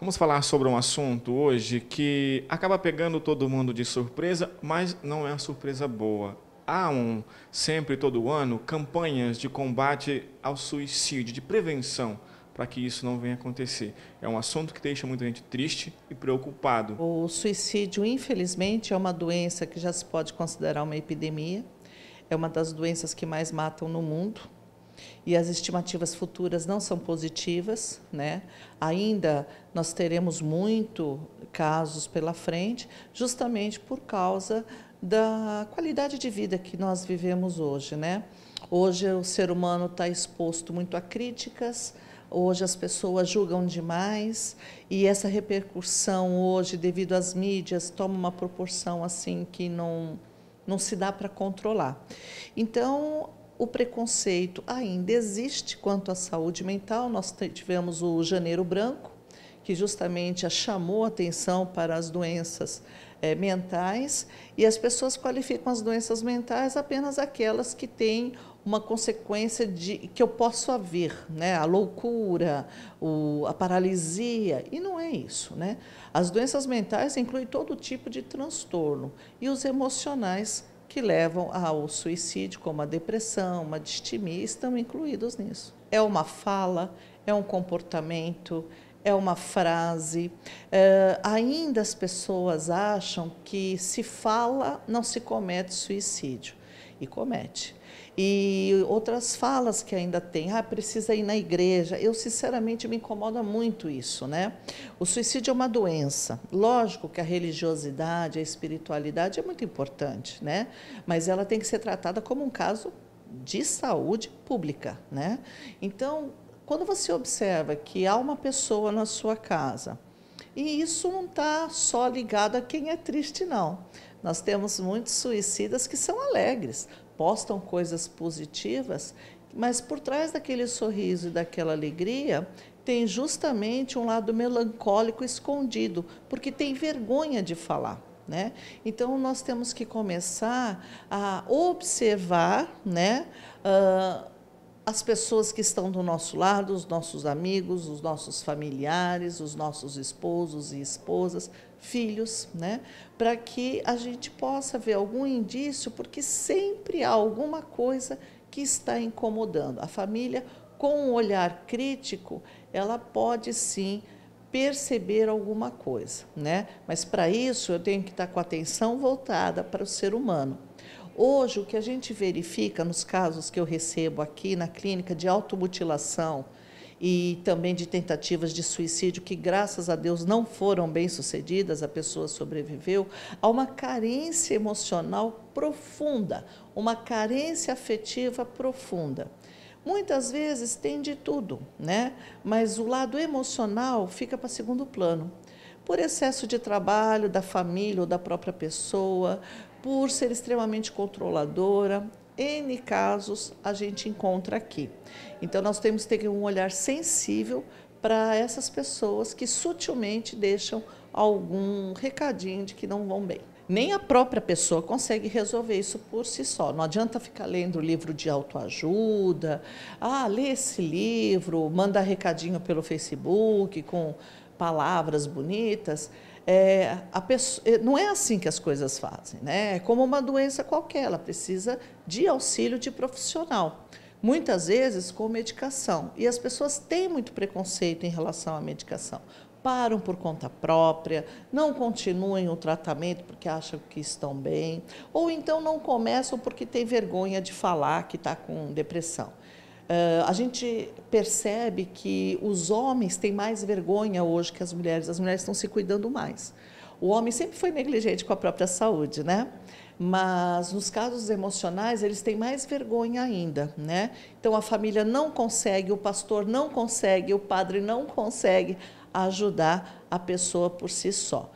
Vamos falar sobre um assunto hoje que acaba pegando todo mundo de surpresa, mas não é uma surpresa boa. Há um, sempre, todo ano, campanhas de combate ao suicídio, de prevenção, para que isso não venha acontecer. É um assunto que deixa muita gente triste e preocupado. O suicídio, infelizmente, é uma doença que já se pode considerar uma epidemia. É uma das doenças que mais matam no mundo e as estimativas futuras não são positivas, né? Ainda nós teremos muito casos pela frente, justamente por causa da qualidade de vida que nós vivemos hoje, né? Hoje o ser humano está exposto muito a críticas, hoje as pessoas julgam demais e essa repercussão hoje, devido às mídias, toma uma proporção assim que não não se dá para controlar. Então, o preconceito ainda existe quanto à saúde mental. Nós tivemos o Janeiro Branco, que justamente chamou atenção para as doenças é, mentais, e as pessoas qualificam as doenças mentais apenas aquelas que têm uma consequência de que eu posso haver, né? A loucura, o, a paralisia, e não é isso, né? As doenças mentais incluem todo tipo de transtorno e os emocionais que levam ao suicídio, como a depressão, uma distimia, estão incluídos nisso. É uma fala, é um comportamento, é uma frase. É, ainda as pessoas acham que se fala, não se comete suicídio. E comete. E outras falas que ainda tem, ah, precisa ir na igreja. Eu, sinceramente, me incomoda muito isso, né? O suicídio é uma doença. Lógico que a religiosidade, a espiritualidade é muito importante, né? Mas ela tem que ser tratada como um caso de saúde pública, né? Então, quando você observa que há uma pessoa na sua casa, e isso não está só ligado a quem é triste, não. Nós temos muitos suicidas que são alegres, postam coisas positivas, mas por trás daquele sorriso e daquela alegria tem justamente um lado melancólico escondido, porque tem vergonha de falar. Né? Então, nós temos que começar a observar né, uh, as pessoas que estão do nosso lado, os nossos amigos, os nossos familiares, os nossos esposos e esposas, filhos, né? Para que a gente possa ver algum indício, porque sempre há alguma coisa que está incomodando. A família, com um olhar crítico, ela pode sim perceber alguma coisa, né? Mas para isso eu tenho que estar com a atenção voltada para o ser humano. Hoje, o que a gente verifica nos casos que eu recebo aqui na clínica de automutilação e também de tentativas de suicídio, que graças a Deus não foram bem sucedidas, a pessoa sobreviveu, há uma carência emocional profunda, uma carência afetiva profunda. Muitas vezes tem de tudo, né? mas o lado emocional fica para segundo plano por excesso de trabalho da família ou da própria pessoa, por ser extremamente controladora. N casos a gente encontra aqui. Então, nós temos que ter um olhar sensível para essas pessoas que sutilmente deixam algum recadinho de que não vão bem. Nem a própria pessoa consegue resolver isso por si só. Não adianta ficar lendo livro de autoajuda. Ah, lê esse livro, manda recadinho pelo Facebook com palavras bonitas. É, pessoa, é, não é assim que as coisas fazem, né? É como uma doença qualquer, ela precisa de auxílio de profissional. Muitas vezes com medicação. E as pessoas têm muito preconceito em relação à medicação. Param por conta própria, não continuem o tratamento porque acham que estão bem, ou então não começam porque têm vergonha de falar que está com depressão. Uh, a gente percebe que os homens têm mais vergonha hoje que as mulheres, as mulheres estão se cuidando mais. O homem sempre foi negligente com a própria saúde, né? Mas nos casos emocionais, eles têm mais vergonha ainda, né? Então a família não consegue, o pastor não consegue, o padre não consegue ajudar a pessoa por si só.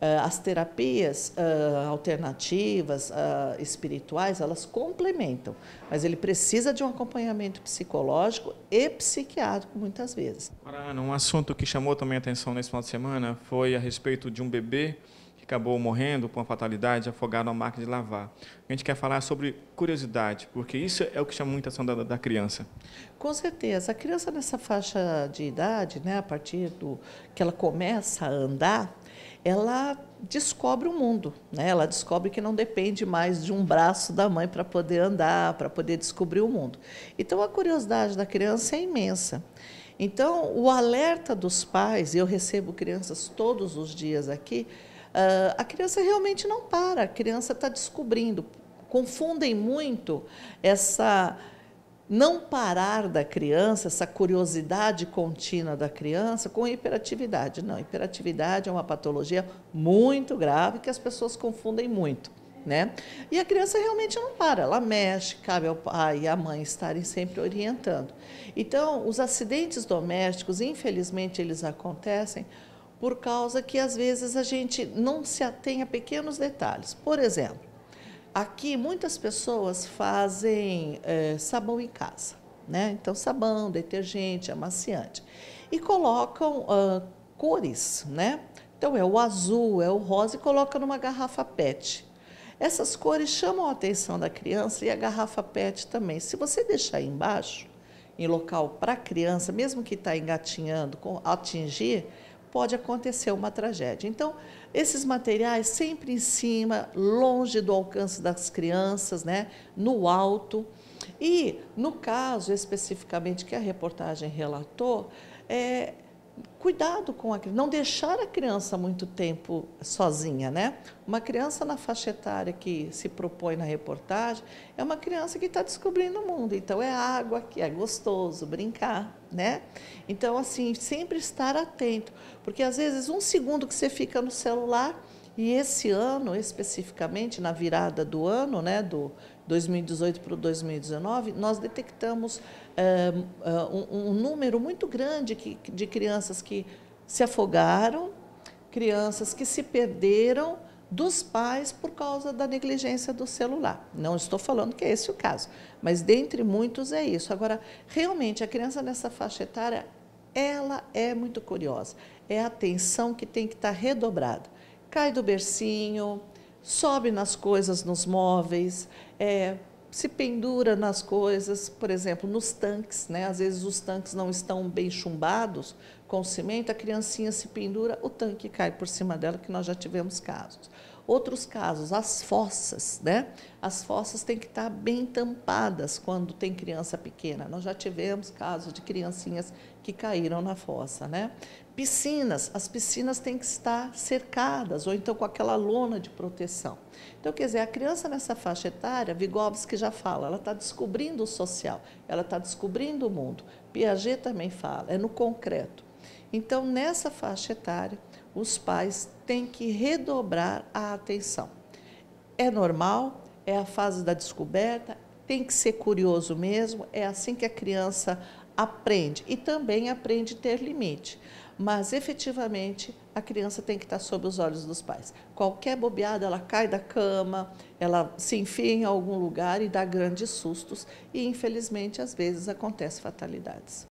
Uh, as terapias uh, alternativas, uh, espirituais, elas complementam, mas ele precisa de um acompanhamento psicológico e psiquiátrico muitas vezes. Ana, um assunto que chamou também a atenção nesse final de semana foi a respeito de um bebê que acabou morrendo por uma fatalidade afogado na máquina de lavar. A gente quer falar sobre curiosidade, porque isso é o que chama muita atenção da, da criança. Com certeza. A criança nessa faixa de idade, né, a partir do que ela começa a andar, ela descobre o mundo, né? Ela descobre que não depende mais de um braço da mãe para poder andar, para poder descobrir o mundo. Então a curiosidade da criança é imensa. Então o alerta dos pais, eu recebo crianças todos os dias aqui, uh, a criança realmente não para, a criança está descobrindo. Confundem muito essa não parar da criança, essa curiosidade contínua da criança com hiperatividade. Não, hiperatividade é uma patologia muito grave que as pessoas confundem muito. Né? E a criança realmente não para, ela mexe, cabe ao pai e à mãe estarem sempre orientando. Então, os acidentes domésticos, infelizmente, eles acontecem por causa que às vezes a gente não se atém a pequenos detalhes. Por exemplo, Aqui, muitas pessoas fazem é, sabão em casa, né? Então, sabão, detergente, amaciante. E colocam uh, cores, né? Então, é o azul, é o rosa e coloca numa garrafa PET. Essas cores chamam a atenção da criança e a garrafa PET também. Se você deixar embaixo, em local para criança, mesmo que está engatinhando, atingir, pode acontecer uma tragédia. Então, esses materiais sempre em cima, longe do alcance das crianças, né? no alto. E, no caso especificamente que a reportagem relatou, é, cuidado com a não deixar a criança muito tempo sozinha, né? Uma criança na faixa etária que se propõe na reportagem é uma criança que está descobrindo o mundo. Então é água que é gostoso brincar, né? Então assim sempre estar atento, porque às vezes um segundo que você fica no celular e esse ano, especificamente, na virada do ano, né, do 2018 para o 2019, nós detectamos é, um, um, número muito grande que, de crianças que se afogaram, crianças que se perderam dos pais por causa da negligência do celular. Não estou falando que é esse o caso, mas dentre muitos é isso. Agora, realmente, a criança nessa faixa etária, ela é muito curiosa. É a atenção que tem que estar redobrada cai do bercinho, sobe nas coisas, nos móveis, é, se pendura nas coisas, por exemplo, nos tanques, né? Às vezes os tanques não estão bem chumbados com cimento, a criancinha se pendura, o tanque cai por cima dela, que nós já tivemos casos. Outros casos, as fossas, né? As fossas têm que estar bem tampadas quando tem criança pequena. Nós já tivemos casos de criancinhas que caíram na fossa, né? Piscinas, as piscinas têm que estar cercadas ou então com aquela lona de proteção. Então, quer dizer, a criança nessa faixa etária, Vygotsky já fala, ela está descobrindo o social, ela está descobrindo o mundo. Piaget também fala, é no concreto. Então, nessa faixa etária, os pais têm que redobrar a atenção. É normal, é a fase da descoberta, tem que ser curioso mesmo, é assim que a criança aprende e também aprende a ter limite. Mas efetivamente a criança tem que estar sob os olhos dos pais. Qualquer bobeada, ela cai da cama, ela se enfia em algum lugar e dá grandes sustos, e infelizmente às vezes acontecem fatalidades.